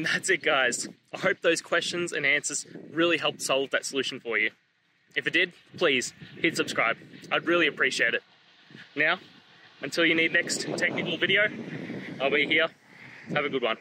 And that's it, guys. I hope those questions and answers really helped solve that solution for you. If it did, please hit subscribe. I'd really appreciate it. Now, until you need next technical video, I'll be here. Have a good one.